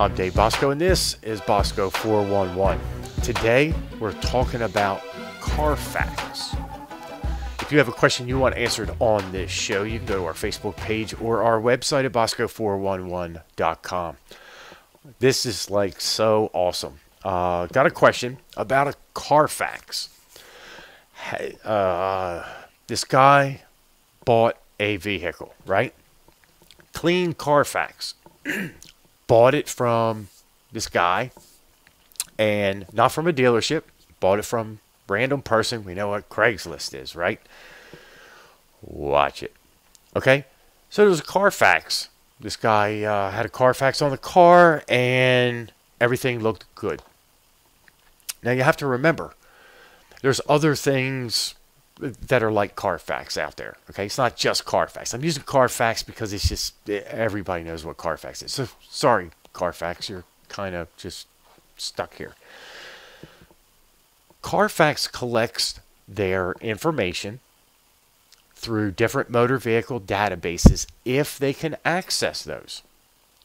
I'm Dave Bosco, and this is Bosco 411. Today, we're talking about Carfax. If you have a question you want answered on this show, you can go to our Facebook page or our website at bosco411.com. This is like so awesome. Uh, got a question about a Carfax. Hey, uh, this guy bought a vehicle, right? Clean Carfax. bought it from this guy and not from a dealership, bought it from random person. We know what Craigslist is, right? Watch it. Okay? So there was a Carfax. This guy uh, had a Carfax on the car and everything looked good. Now you have to remember, there's other things that are like Carfax out there. Okay, it's not just Carfax. I'm using Carfax because it's just everybody knows what Carfax is. So sorry, Carfax, you're kind of just stuck here. Carfax collects their information through different motor vehicle databases if they can access those.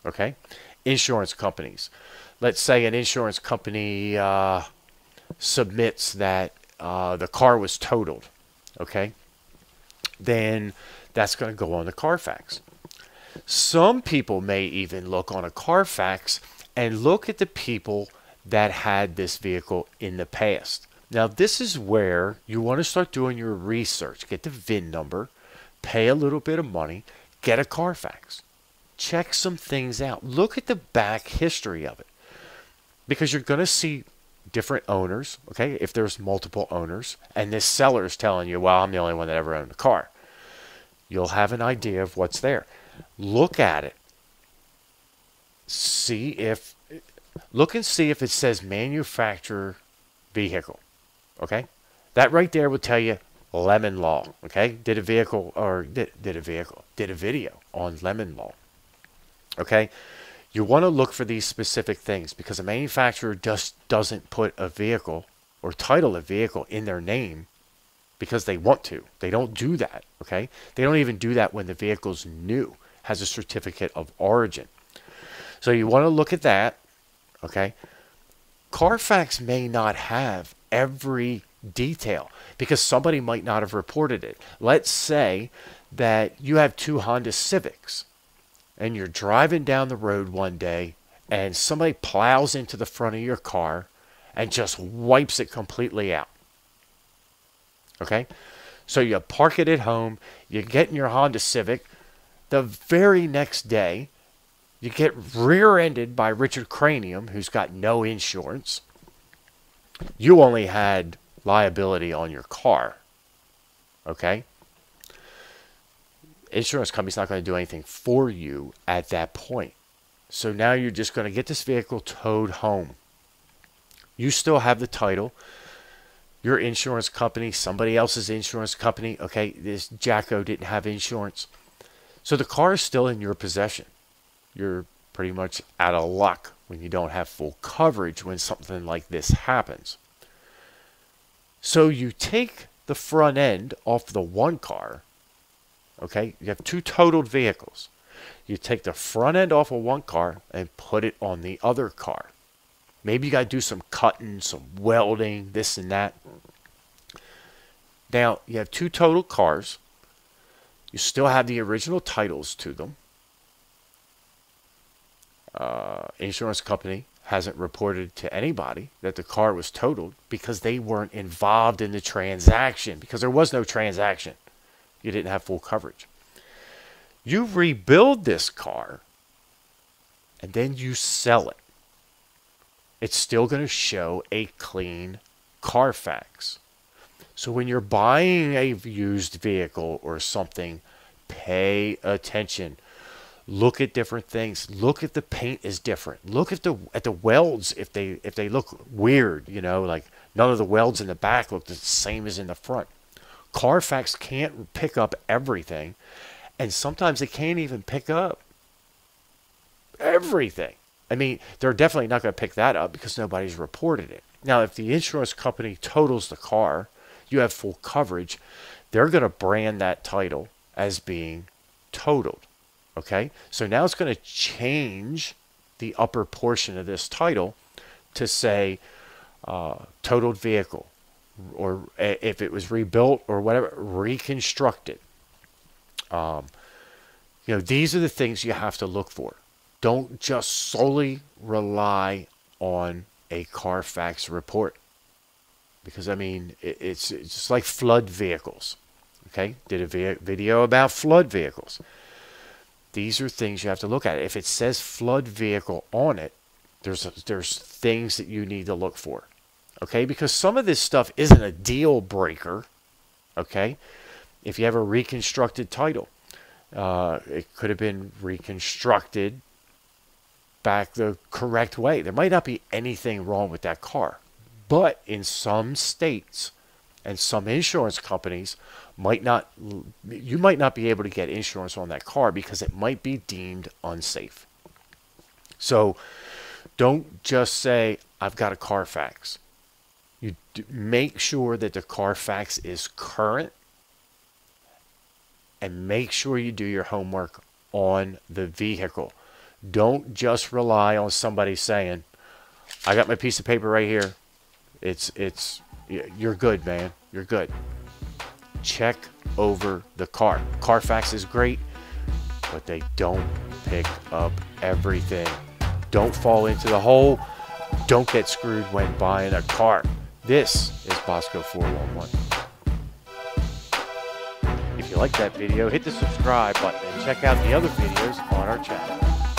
Okay, insurance companies. Let's say an insurance company uh, submits that uh, the car was totaled okay, then that's going to go on the Carfax. Some people may even look on a Carfax and look at the people that had this vehicle in the past. Now, this is where you want to start doing your research. Get the VIN number, pay a little bit of money, get a Carfax. Check some things out. Look at the back history of it. Because you're going to see different owners, okay, if there's multiple owners, and this seller is telling you, well, I'm the only one that ever owned a car, you'll have an idea of what's there. Look at it. See if, look and see if it says manufacturer vehicle, okay? That right there will tell you lemon law, okay? Did a vehicle, or did, did a vehicle, did a video on lemon law, okay? You want to look for these specific things because a manufacturer just doesn't put a vehicle or title a vehicle in their name because they want to. They don't do that, okay? They don't even do that when the vehicle's new, has a certificate of origin. So you want to look at that, okay? Carfax may not have every detail because somebody might not have reported it. Let's say that you have two Honda Civics and you're driving down the road one day and somebody plows into the front of your car and just wipes it completely out. Okay? So you park it at home, you get in your Honda Civic. The very next day, you get rear ended by Richard Cranium, who's got no insurance. You only had liability on your car. Okay? Insurance company's not going to do anything for you at that point. So now you're just going to get this vehicle towed home. You still have the title. Your insurance company, somebody else's insurance company, okay, this Jacko didn't have insurance. So the car is still in your possession. You're pretty much out of luck when you don't have full coverage when something like this happens. So you take the front end off the one car Okay, you have two totaled vehicles. You take the front end off of one car and put it on the other car. Maybe you got to do some cutting, some welding, this and that. Now, you have two total cars. You still have the original titles to them. Uh, insurance company hasn't reported to anybody that the car was totaled because they weren't involved in the transaction because there was no transaction you didn't have full coverage. You rebuild this car and then you sell it. It's still going to show a clean Carfax. So when you're buying a used vehicle or something, pay attention. Look at different things. Look if the paint is different. Look at the at the welds if they if they look weird, you know, like none of the welds in the back look the same as in the front. Carfax can't pick up everything, and sometimes they can't even pick up everything. I mean, they're definitely not going to pick that up because nobody's reported it. Now, if the insurance company totals the car, you have full coverage, they're going to brand that title as being totaled. Okay? So now it's going to change the upper portion of this title to say uh, totaled vehicle, or if it was rebuilt or whatever, reconstructed. Um, you know, these are the things you have to look for. Don't just solely rely on a Carfax report. Because, I mean, it's, it's just like flood vehicles. Okay? Did a video about flood vehicles. These are things you have to look at. If it says flood vehicle on it, there's, there's things that you need to look for. Okay? Because some of this stuff isn't a deal breaker. Okay? If you have a reconstructed title, uh, it could have been reconstructed back the correct way. There might not be anything wrong with that car. But in some states and some insurance companies might not you might not be able to get insurance on that car because it might be deemed unsafe. So don't just say I've got a Carfax. You make sure that the Carfax is current and make sure you do your homework on the vehicle. Don't just rely on somebody saying, "I got my piece of paper right here. It's it's you're good, man. You're good." Check over the car. Carfax is great, but they don't pick up everything. Don't fall into the hole. Don't get screwed when buying a car. This is Bosco 411. If you like that video, hit the subscribe button and check out the other videos on our channel.